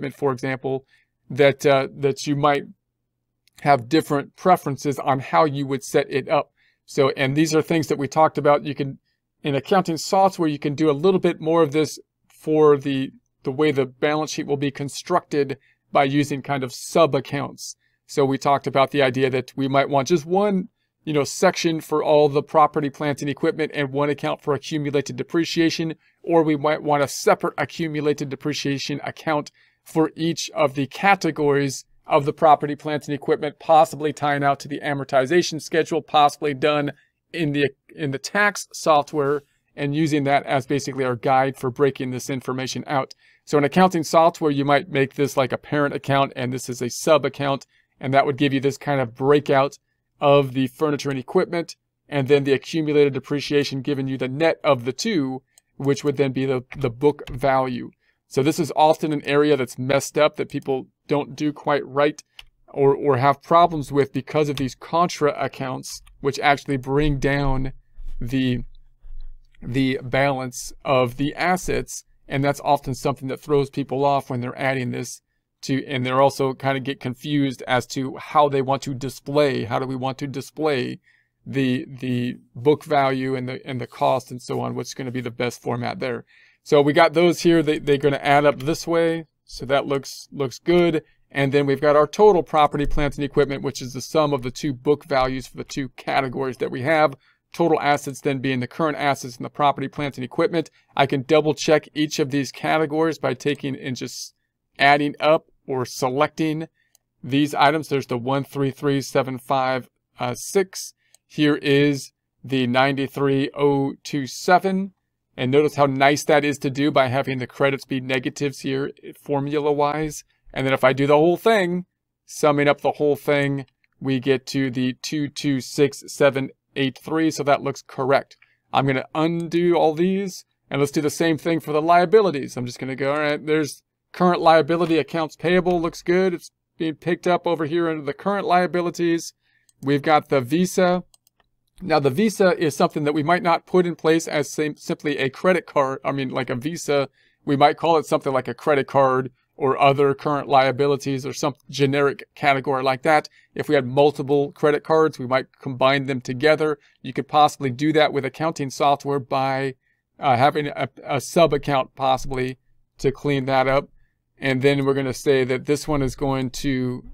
equipment, for example, that uh, that you might have different preferences on how you would set it up. So, and these are things that we talked about. You can, in accounting software, you can do a little bit more of this for the the way the balance sheet will be constructed by using kind of sub accounts. So we talked about the idea that we might want just one, you know, section for all the property, plant, and equipment and one account for accumulated depreciation, or we might want a separate accumulated depreciation account for each of the categories of the property, plants, and equipment, possibly tying out to the amortization schedule, possibly done in the in the tax software and using that as basically our guide for breaking this information out. So in accounting software, you might make this like a parent account and this is a sub account, and that would give you this kind of breakout of the furniture and equipment, and then the accumulated depreciation giving you the net of the two, which would then be the, the book value. So this is often an area that's messed up that people don't do quite right or, or have problems with because of these contra accounts, which actually bring down the, the balance of the assets. And that's often something that throws people off when they're adding this to, and they're also kind of get confused as to how they want to display, how do we want to display the, the book value and the, and the cost and so on, what's going to be the best format there. So we got those here. They, they're going to add up this way. So that looks, looks good. And then we've got our total property, plant, and equipment, which is the sum of the two book values for the two categories that we have. Total assets then being the current assets and the property, plant, and equipment. I can double check each of these categories by taking and just adding up or selecting these items. There's the 133756. Uh, here is the 93027. And notice how nice that is to do by having the credits be negatives here formula-wise. And then if I do the whole thing, summing up the whole thing, we get to the 226783. So that looks correct. I'm going to undo all these. And let's do the same thing for the liabilities. I'm just going to go, all right, there's current liability accounts payable. Looks good. It's being picked up over here under the current liabilities. We've got the Visa now, the Visa is something that we might not put in place as simply a credit card. I mean, like a Visa, we might call it something like a credit card or other current liabilities or some generic category like that. If we had multiple credit cards, we might combine them together. You could possibly do that with accounting software by uh, having a, a sub account possibly to clean that up. And then we're going to say that this one is going to